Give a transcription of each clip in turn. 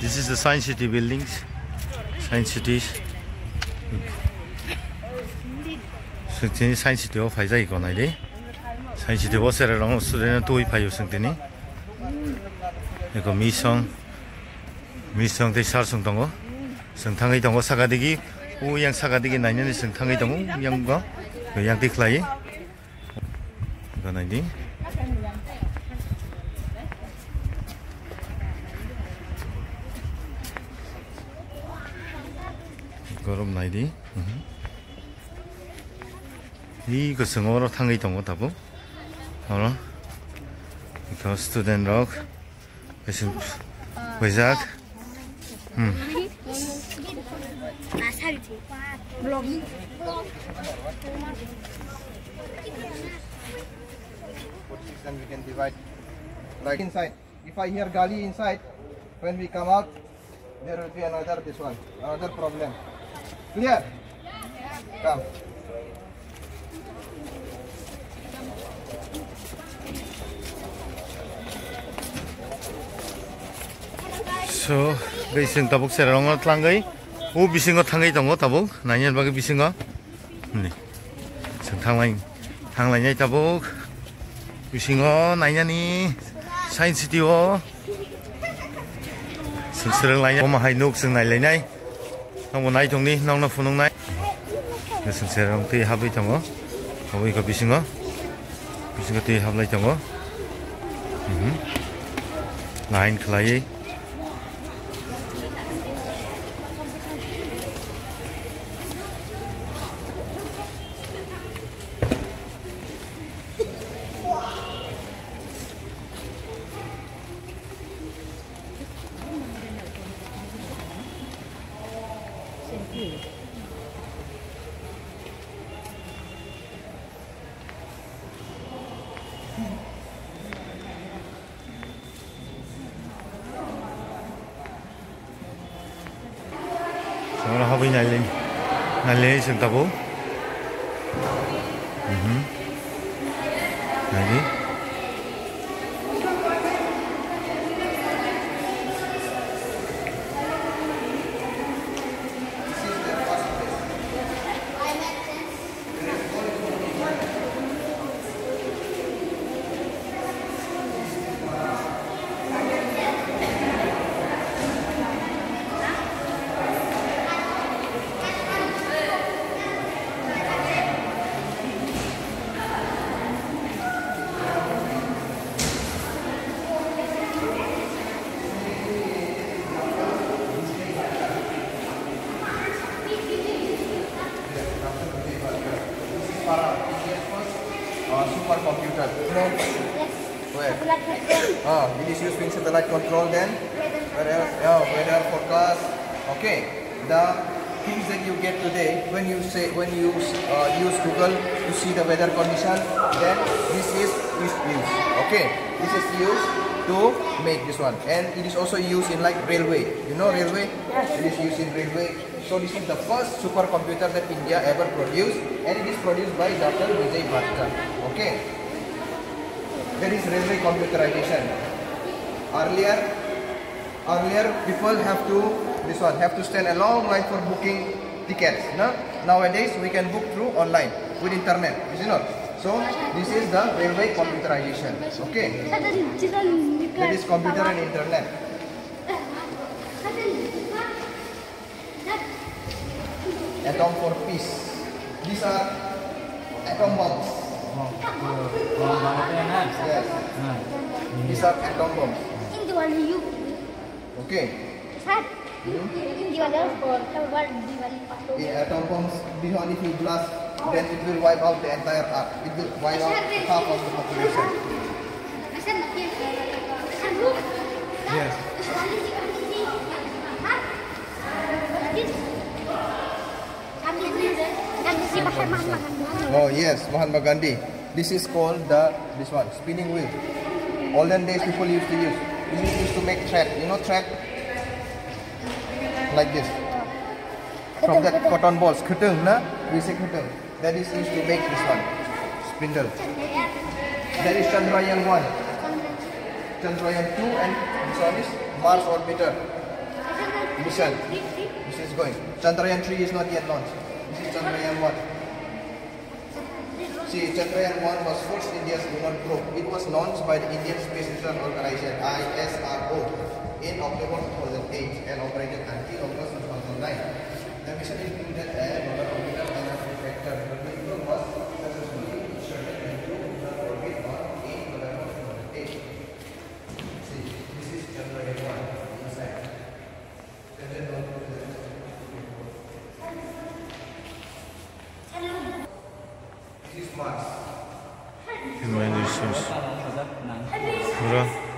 This is the Science City buildings. Science City. 승진이 Science City와 파이자 이거나 이리. Science City 버스라랑 수련은 또 이파요 승진이. 이거 미성 미성 대 살성 동거. 성탕의 동거 사가되기 우양 사가되기 나년에 성탕의 동거 양과 그 양득라이. 이거나 이리. 거름 나이디 이거 성어로 탕이 동거 다부 알아 이거 스튜덴 럭 무슨 외작 음 마사지 블로깅 and we can divide like inside if i hear gali inside when we come out there will be another this one another problem Clear? Come. So, bising tabuk saya orang orang. Oh, bising orang tanggai tanggo tabuk. Nanya bagi bising orang. Nih, sang lain, tanggai lainnya tabuk. Bising orang nanya nih. Sains studio. Sang serang nanya. Oh, mahai nuk sang nanya nyai. nong nai thong ni nong na phu nong nai na sen se rong ti ha bi thong o hab i ka bising o bising ka ti ha lai thong o nine khlai 맛있지? 정말 하부이 날림 날림이 준다고? 여기 ah it is used in satellite control then. Where else yeah, weather forecast okay. The things that you get today when you say when you uh, use google to see the weather condition then this is is used okay. This is used to make this one. And it is also used in like railway. You know railway? Yes. it is used in railway. So this is the first supercomputer that india ever produced and it is produced by dr vijay bhatkar. Okay. There is railway computerization earlier earlier people have to this one have to stand a long line for booking tickets no? nowadays we can book through online with internet is it not so this is the railway computerization okay that is computer and internet atom for peace these are atom bombs yes these are atom bombs For tawar di wala pa to. the atom bombs beyond if you blast then it will wipe out the entire earth it will wipe out half of the population. Yes. Oh yes, Mahatma Gandhi. This is called the this one spinning wheel. Olden days people used to use. This used to make thread. You know thread like this. From that cotton balls, kutung na we say kutung. That is used to make this one spindle. That is Chandrayaan one. Chandrayaan 2 and this one is Mars orbiter mission. This is going. Chandrayaan 3 is not yet launched. This is Chandrayaan 1. See, Chandrayaan 1 was first India's lunar probe. It was launched by the Indian Space Research Organization ISRO in October 2008 and operated until August 2009. The mission included a lunar orbiter and a reflector. уже.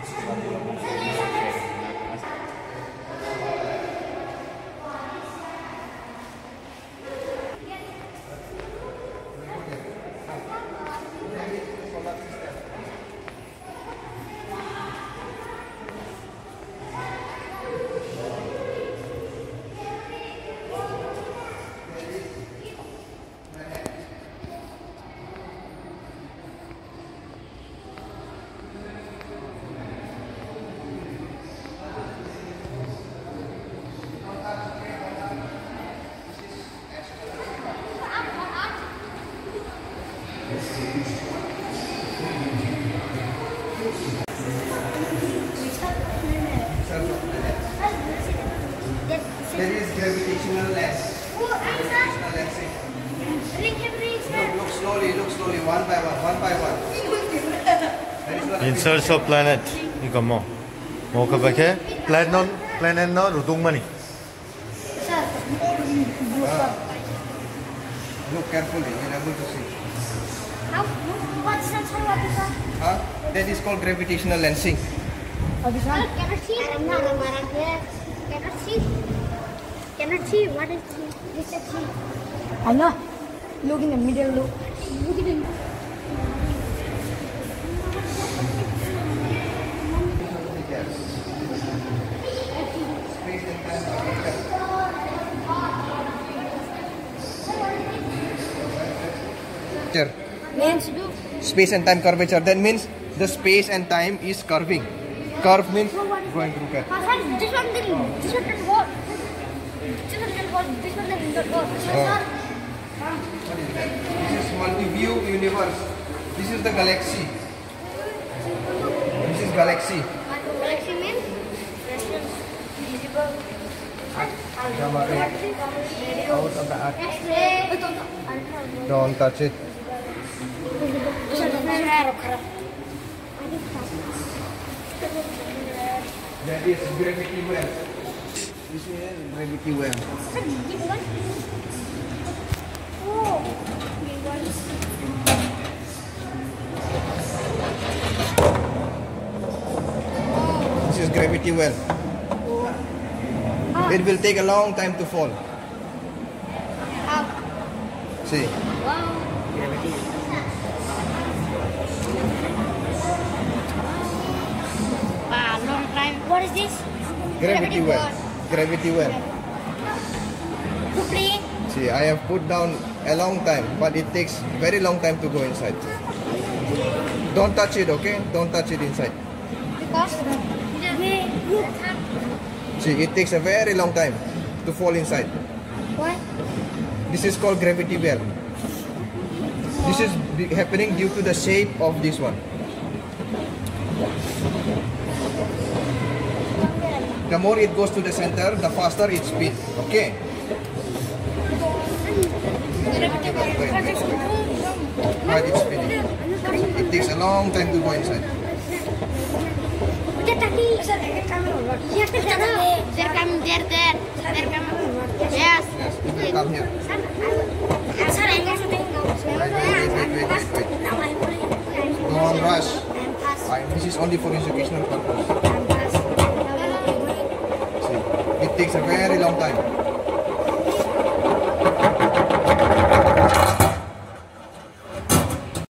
There is gravitational less. Oh, gravitational acceleration. Look, look slowly, look slowly, one by one, one by one. In search of planet, you come more. More back here. Planet non, planet no, rutung money. Look carefully, you're able to see. What's that? What is that? Huh? That is called gravitational lensing. Cannot see. Cannot see. Cannot see. What is this? This is see. I know. Look in the middle. Look. Look at him. Space and time curvature. Means. Space and time curvature. That means the space and time is curving. Curve means going through curve. Ah, this one didn't. This one didn't work. This one didn't work. This one didn't work. Oh. What is that? This is multi-view universe. This is the galaxy. This is galaxy. Galaxy means visible. Gamma ray out of the earth. Don't touch it. One. That is gravity well. This is gravity well. Oh. This is gravity well. It will take a long time to fall. Ah. See. Is? Gravity well. Gravity well. To play. See, I have put down a long time, but it takes very long time to go inside. Don't touch it, okay? Don't touch it inside. Because See, it takes a very long time to fall inside. what? This is called gravity well. This is happening due to the shape of this one. The more it goes to the center, the faster it spins. Okay? Right, it's spinning. It takes a long time to go inside. Tadi. Yes, there, they're coming there, there, they're coming. Yes. Yes, it will come here. Sir, I'm going to take Wait, wait, wait, wait, wait, wait. Don't rush. Fine, This is only for educational purpose. Takes a very long time.